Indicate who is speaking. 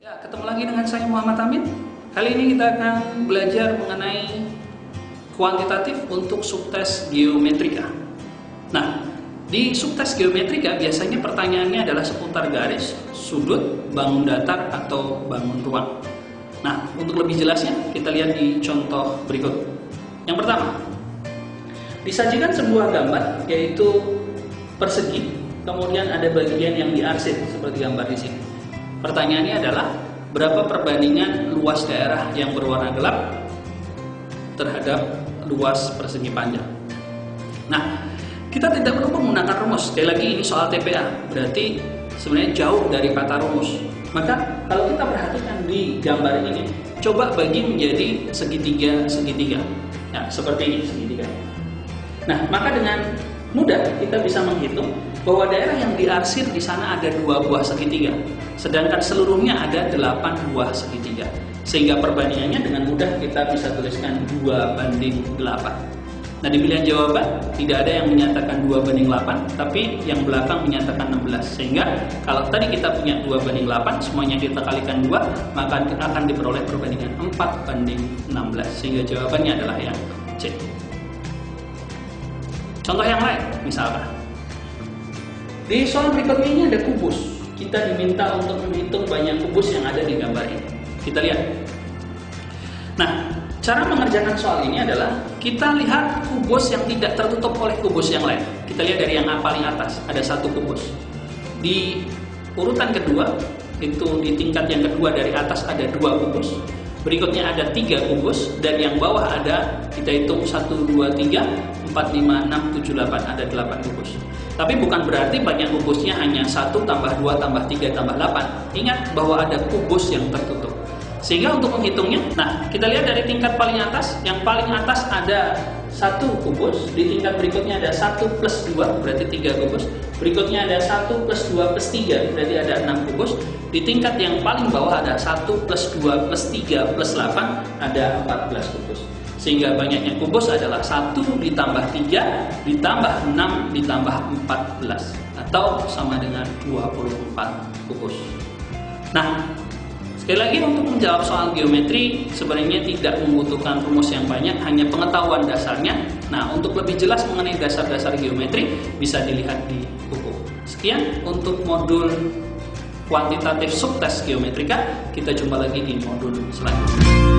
Speaker 1: Ya, ketemu lagi dengan saya Muhammad Amin. Kali ini kita akan belajar mengenai kuantitatif untuk subtes geometrika. Nah, di subtes geometrika biasanya pertanyaannya adalah seputar garis, sudut, bangun datar, atau bangun ruang. Nah, untuk lebih jelasnya kita lihat di contoh berikut. Yang pertama, disajikan sebuah gambar yaitu persegi, kemudian ada bagian yang diarsip seperti gambar di sini. Pertanyaannya adalah berapa perbandingan luas daerah yang berwarna gelap terhadap luas persegi panjang. Nah, kita tidak perlu menggunakan rumus. Sekali lagi ini soal TPA, berarti sebenarnya jauh dari kata rumus. Maka kalau kita perhatikan di gambar ini, coba bagi menjadi segitiga segitiga. Nah, seperti ini segitiga. Nah, maka dengan mudah kita bisa menghitung bahwa daerah yang diarsir di sana ada dua buah segitiga, sedangkan seluruhnya ada delapan buah segitiga. Sehingga perbandingannya dengan mudah kita bisa tuliskan dua banding delapan. Nah di pilihan jawaban tidak ada yang menyatakan dua banding 8 Tapi yang belakang menyatakan 16 Sehingga kalau tadi kita punya dua banding 8 Semuanya kita kalikan dua Maka akan diperoleh perbandingan 4 banding 16 Sehingga jawabannya adalah yang C Contoh yang lain misalkan di soal berikutnya ini ada kubus. Kita diminta untuk menghitung banyak kubus yang ada di gambar ini. Kita lihat. Nah, cara mengerjakan soal ini adalah kita lihat kubus yang tidak tertutup oleh kubus yang lain. Kita lihat dari yang paling atas, ada satu kubus. Di urutan kedua, itu di tingkat yang kedua dari atas ada dua kubus. Berikutnya ada tiga kubus dan yang bawah ada kita hitung 1, 2, 3 4, 5, 6, 7, 8 ada 8 kubus tapi bukan berarti banyak kubusnya hanya 1 tambah 2 tambah 3 tambah 8 ingat bahwa ada kubus yang tertutup. Sehingga untuk menghitungnya nah kita lihat dari tingkat paling atas. Yang paling atas ada satu kubus di tingkat berikutnya ada 1 plus 2 berarti 3 kubus. Berikutnya ada 1 plus 2 plus 3 berarti ada 6 kubus. Di tingkat yang paling bawah ada 1 plus 2 plus 3 plus 8 ada 14 kubus. Sehingga banyaknya kubus adalah 1 ditambah 3 ditambah 6 ditambah 14 atau sama dengan 24 kubus. Nah, sekali lagi untuk menjawab soal geometri sebenarnya tidak membutuhkan rumus yang banyak, hanya pengetahuan dasarnya. Nah, untuk lebih jelas mengenai dasar-dasar geometri bisa dilihat di buku. Sekian untuk modul kuantitatif subtes geometrika. Kita jumpa lagi di modul selanjutnya.